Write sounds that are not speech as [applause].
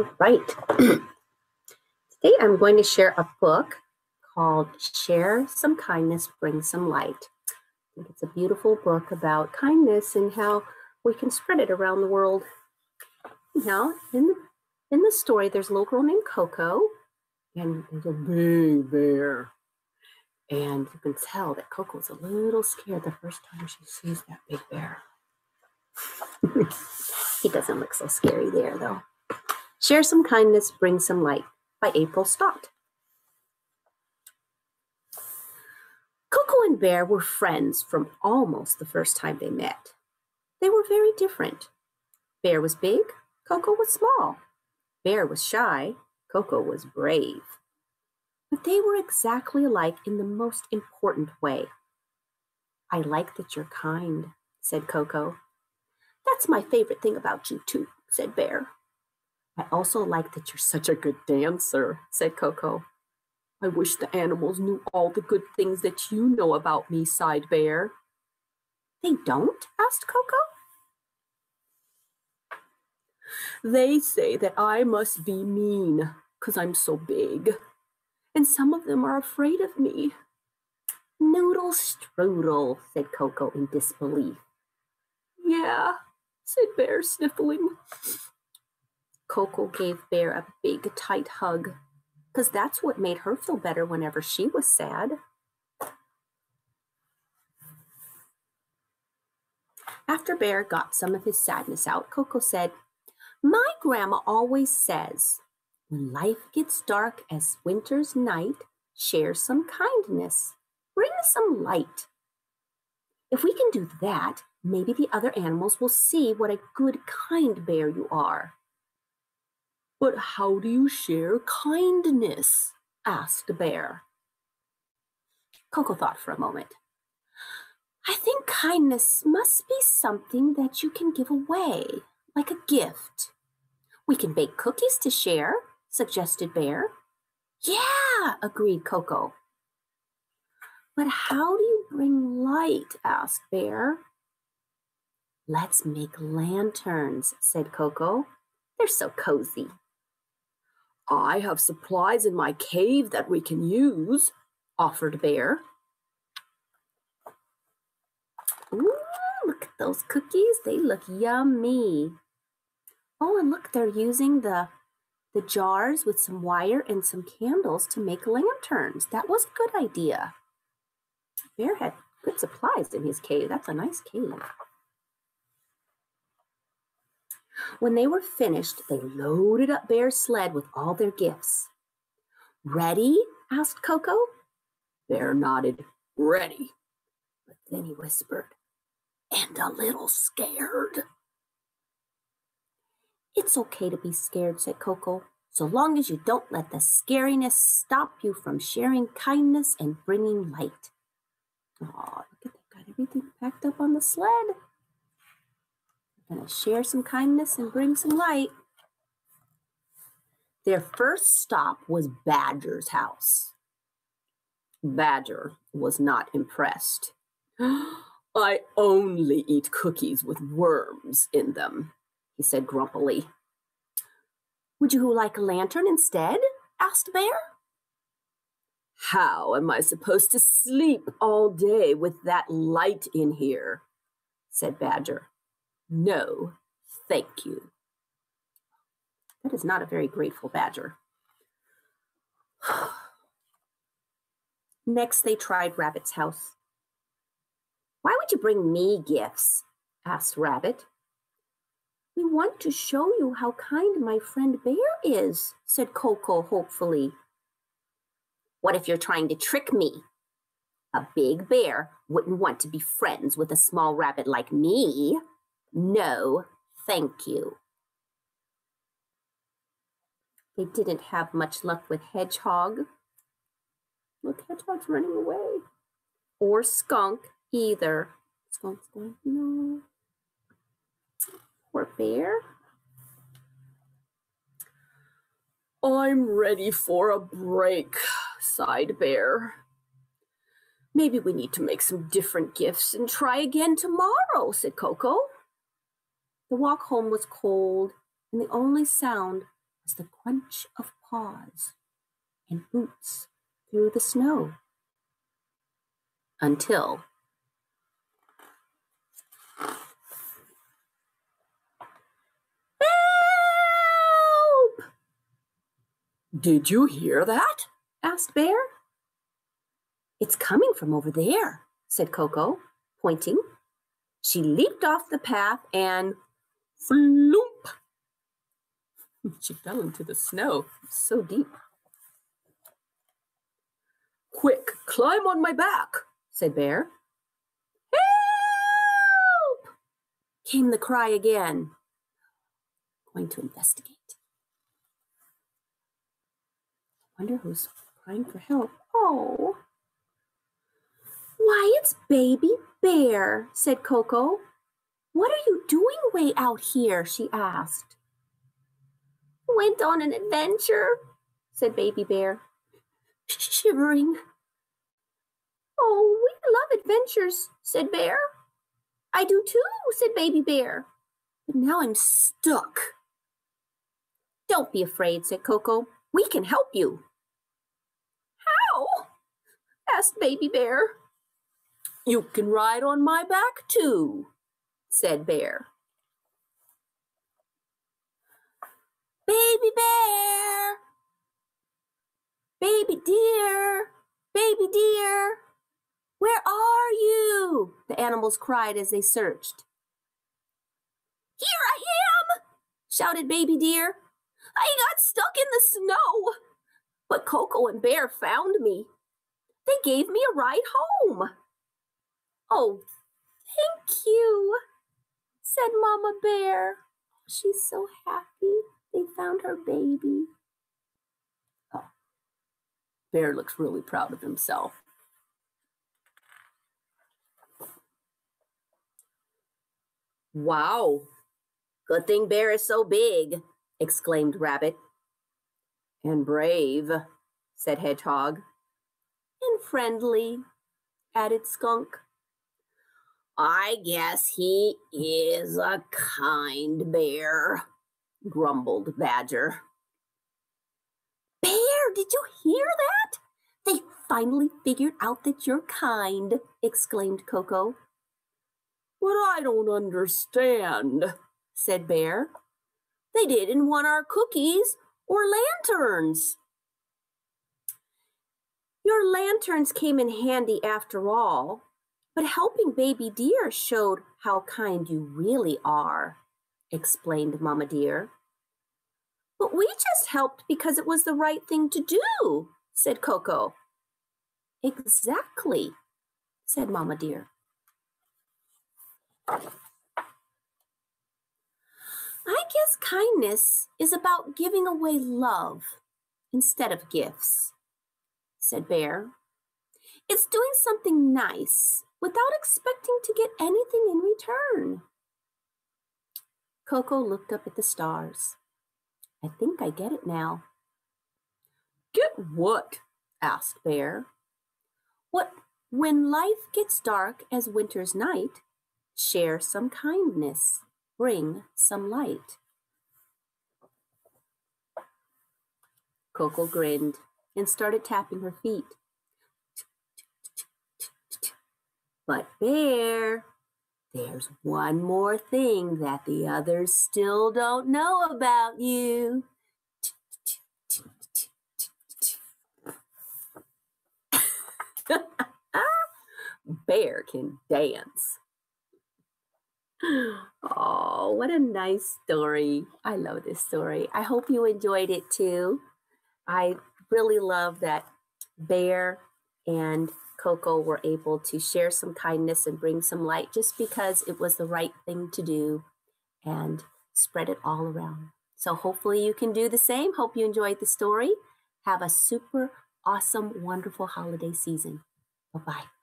All right. [clears throat] Today I'm going to share a book called Share Some Kindness, Bring Some Light. I think it's a beautiful book about kindness and how we can spread it around the world. Now, in the, in the story, there's a little girl named Coco, and there's a big bear. And you can tell that Coco Coco's a little scared the first time she sees that big bear. [laughs] he doesn't look so scary there, though. Share some kindness, bring some light by Apryl Stott. Coco and Bear were friends from almost the first time they met. They were very different. Bear was big, Coco was small. Bear was shy, Coco was brave. But they were exactly alike in the most important way. I like that you're kind, said Coco. That's my favorite thing about you, too, said Bear. I also like that you're such a good dancer, said Coco. I wish the animals knew all the good things that you know about me, sighed Bear. They don't? asked Coco. They say that I must be mean because I'm so big, and some of them are afraid of me. Noodle strudel, said Coco in disbelief. Yeah, said Bear, sniffling. Coco gave Bear a big, tight hug, because that's what made her feel better whenever she was sad. After Bear got some of his sadness out, Coco said, My grandma always says, when life gets dark as winter's night, share some kindness, bring some light. If we can do that, maybe the other animals will see what a good, kind bear you are. But how do you share kindness? asked bear. Coco thought for a moment. I think kindness must be something that you can give away, like a gift. We can bake cookies to share, suggested Bear. Yeah, agreed Coco. But how do you bring light? asked Bear. Let's make lanterns, said Coco. They're so cozy. I have supplies in my cave that we can use, offered Bear. Ooh, look at those cookies. They look yummy. Oh, and look, they're using the the jars with some wire and some candles to make lanterns. That was a good idea. Bear had good supplies in his cave. That's a nice cave. When they were finished, they loaded up Bear's sled with all their gifts. Ready? asked Coco. Bear nodded, Ready. But then he whispered, And a little scared. It's okay to be scared, said Coco, so long as you don't let the scariness stop you from sharing kindness and bringing light. Oh, look at that. Got everything packed up on the sled. Gonna share some kindness and bring some light. Their first stop was Badger's house. Badger was not impressed. [gasps] I only eat cookies with worms in them, he said grumpily. Would you like a lantern instead? asked Bear. How am I supposed to sleep all day with that light in here? said Badger. No, thank you. That is not a very grateful badger. [sighs] Next, they tried Rabbit's house. Why would you bring me gifts? asked Rabbit. We want to show you how kind my friend Bear is, said Coco hopefully. What if you're trying to trick me? A big bear wouldn't want to be friends with a small rabbit like me, no, thank you. They didn't have much luck with Hedgehog. Look, Hedgehog's running away. Or Skunk either. Skunk's going, no. Poor Bear. I'm ready for a break, sighed Bear. Maybe we need to make some different gifts and try again tomorrow, said Coco. The walk home was cold, and the only sound was the crunch of paws and boots through the snow. Until Help! Did you hear that? asked Bear. It's coming from over there, said Coco, pointing. She leaped off the path and floop! [laughs] She fell into the snow, so deep. Quick, climb on my back, said Bear. Help! came the cry again. Going to investigate. Wonder who's crying for help. Oh. Why, it's Baby Bear, said Coco. What are you doing way out here? she asked. Went on an adventure, said Baby Bear, [laughs] shivering. Oh, we love adventures, said Bear. I do too, said Baby Bear. But now I'm stuck. Don't be afraid, said Coco. We can help you. How? asked Baby Bear. You can ride on my back too, said Bear. Baby Bear! Baby dear! Baby dear! Where are you? The animals cried as they searched. Here I am! shouted Baby Deer. I got stuck in the snow, but Coco and Bear found me. They gave me a ride home. Oh, thank you, said Mama Bear. She's so happy they found her baby. Oh, Bear looks really proud of himself. Wow, good thing Bear is so big, exclaimed Rabbit. And brave, said Hedgehog. And friendly, added Skunk. I guess he is a kind bear, grumbled Badger. Bear, did you hear that? They finally figured out that you're kind, exclaimed Coco. But I don't understand, said Bear. They didn't want our cookies or lanterns. Your lanterns came in handy after all, but helping baby deer showed how kind you really are, explained Mama Deer. But we just helped because it was the right thing to do, said Coco. Exactly, said Mama Deer. I guess kindness is about giving away love instead of gifts, said Bear. It's doing something nice without expecting to get anything in return. Coco looked up at the stars. I think I get it now. Get what? asked Bear. What, when life gets dark as winter's night, share some kindness, bring some light. Coco grinned and started tapping her feet. But Bear, there's one more thing that the others still don't know about you. [laughs] Bear can dance. Oh, what a nice story. I love this story. I hope you enjoyed it too. I really love that Bear and Coco were able to share some kindness and bring some light just because it was the right thing to do and spread it all around. So hopefully you can do the same. Hope you enjoyed the story. Have a super awesome, wonderful holiday season. Bye bye.